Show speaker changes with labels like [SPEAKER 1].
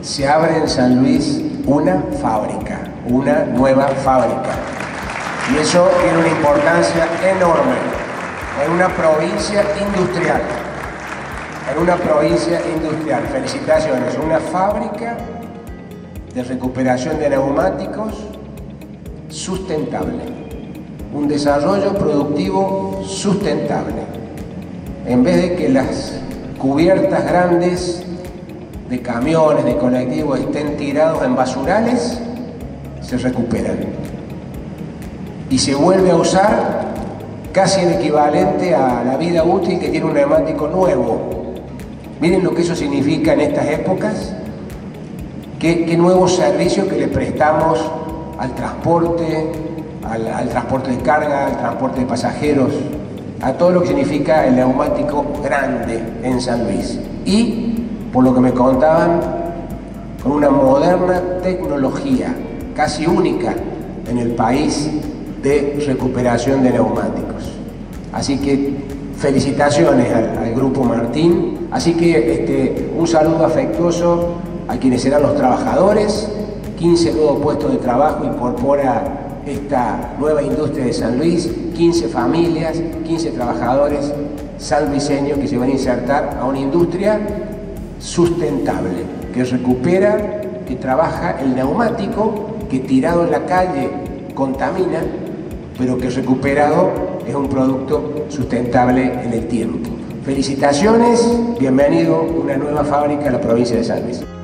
[SPEAKER 1] se abre en San Luis una fábrica, una nueva fábrica. Y eso tiene una importancia enorme en una provincia industrial. En una provincia industrial. Felicitaciones. Una fábrica de recuperación de neumáticos sustentable. Un desarrollo productivo sustentable. En vez de que las cubiertas grandes de camiones, de colectivos estén tirados en basurales, se recuperan. Y se vuelve a usar casi el equivalente a la vida útil que tiene un neumático nuevo. Miren lo que eso significa en estas épocas ¿Qué, nuevos servicios que le prestamos al transporte, al, transporte de carga, al transporte de pasajeros, a todo lo que significa el neumático grande en San Luis? Y, por lo que me contaban, con una moderna tecnología casi única en el país de recuperación de neumáticos. Así que felicitaciones al, Grupo Martín. Así que este, un saludo afectuoso a quienes serán los trabajadores. 15 nuevos puestos de trabajo incorpora esta nueva industria de San Luis, 15 familias, 15 trabajadores salviseños que se van a insertar a una industria sustentable, que recupera, que trabaja el neumático, que tirado en la calle contamina, pero que recuperado es un producto sustentable en el tiempo. Felicitaciones, bienvenido a una nueva fábrica en la provincia de San.